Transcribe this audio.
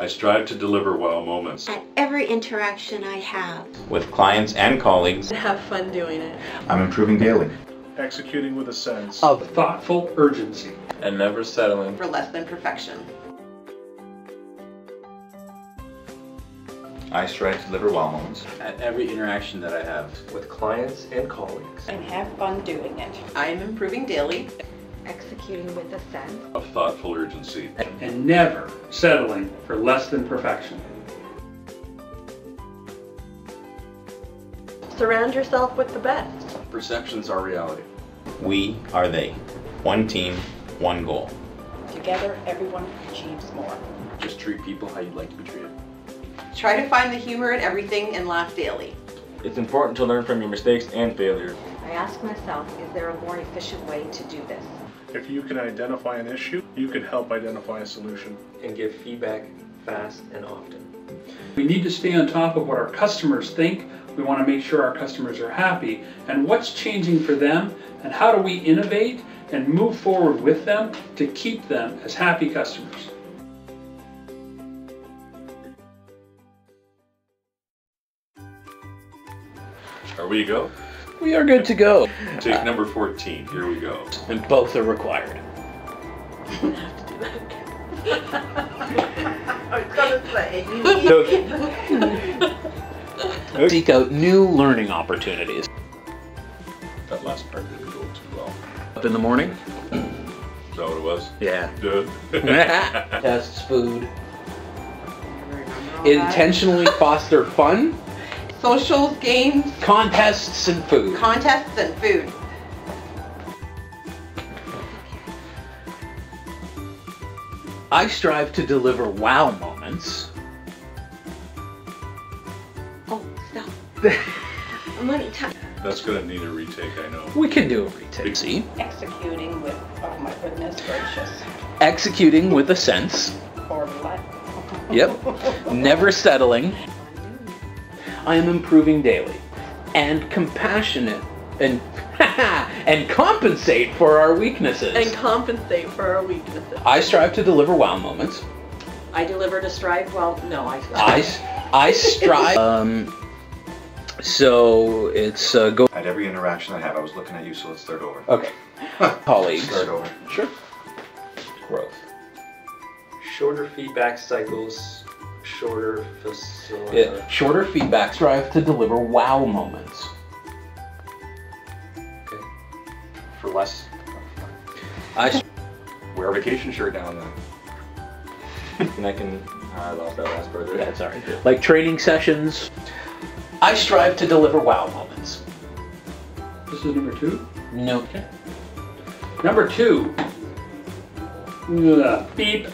I strive to deliver wow moments. At every interaction I have. With clients and colleagues. And have fun doing it. I'm improving daily. Executing with a sense of thoughtful urgency. And never settling for less than perfection. I strive to deliver wow moments. At every interaction that I have with clients and colleagues. And have fun doing it. I am improving daily. Executing with a sense of thoughtful urgency. And never settling for less than perfection. Surround yourself with the best. Perceptions are reality. We are they. One team, one goal. Together, everyone achieves more. Just treat people how you'd like to be treated. Try to find the humor in everything and laugh daily. It's important to learn from your mistakes and failures. I ask myself, is there a more efficient way to do this? If you can identify an issue, you can help identify a solution. And give feedback fast and often. We need to stay on top of what our customers think. We want to make sure our customers are happy and what's changing for them and how do we innovate and move forward with them to keep them as happy customers. Are we go? We are good to go. Take uh, number 14. Here we go. And both are required. I was gonna say. Seek out new learning opportunities. That last part didn't go too well. Up in the morning? Is that what it was? Yeah. Good. Tests food. Intentionally foster fun socials, games, contests, and food. Contests and food. I strive to deliver wow moments. Oh, stop. I'm running time. That's gonna need a retake, I know. We can do a retake. See? Executing with, oh my goodness gracious. Executing with a sense. Or what? Yep. Never settling. I am improving daily and compassionate and and compensate for our weaknesses. And compensate for our weaknesses. I strive to deliver wow moments. I deliver to strive. Well, no, I. I I strive. um. So it's uh, go. At every interaction I have, I was looking at you, so let's start over. Okay. Colleagues. Start over. Sure. Growth. Shorter feedback cycles shorter facility. Yeah, shorter feedback strive to deliver wow moments. Okay. For less. I wear a vacation shirt now and then. and I can. Uh, I lost that last part there. Yeah, sorry. Like training sessions. I strive to deliver wow moments. This is number two? No. Okay. Number two. Ugh, beep.